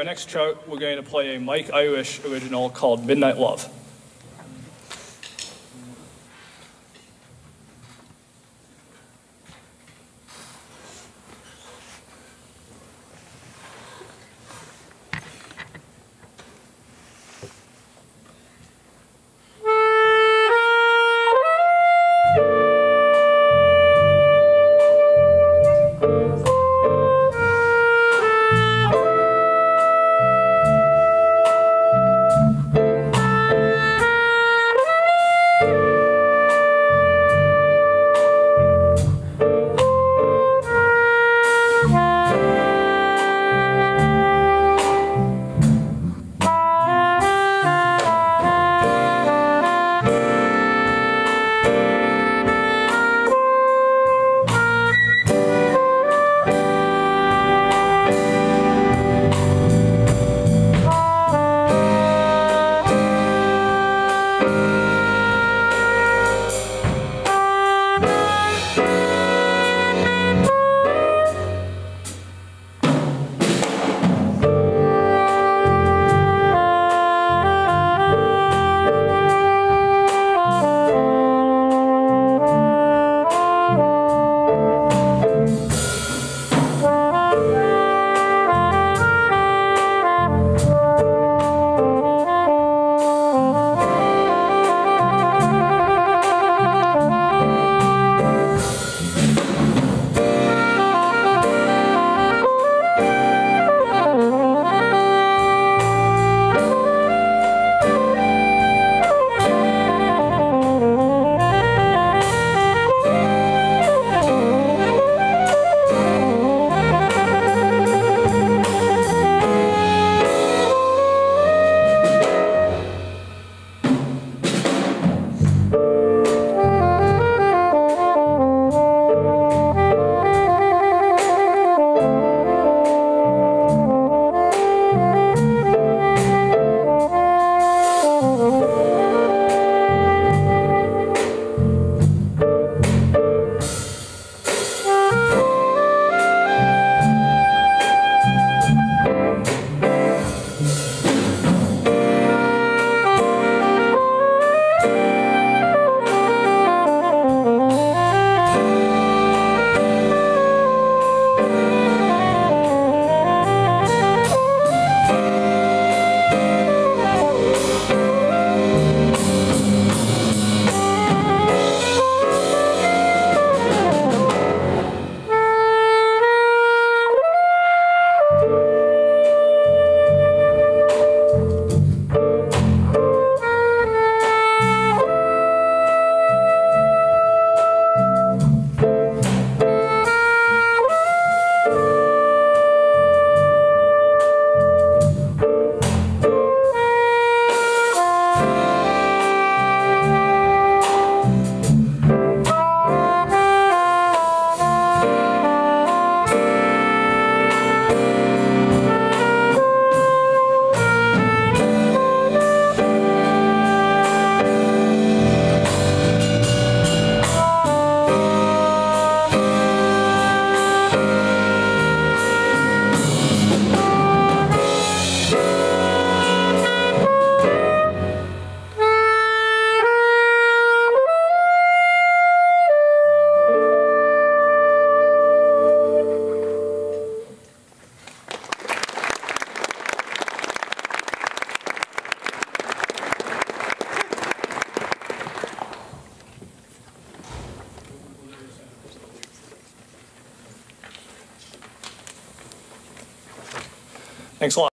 For our next trout, we're going to play a Mike Irish original called Midnight Love. Thanks a lot.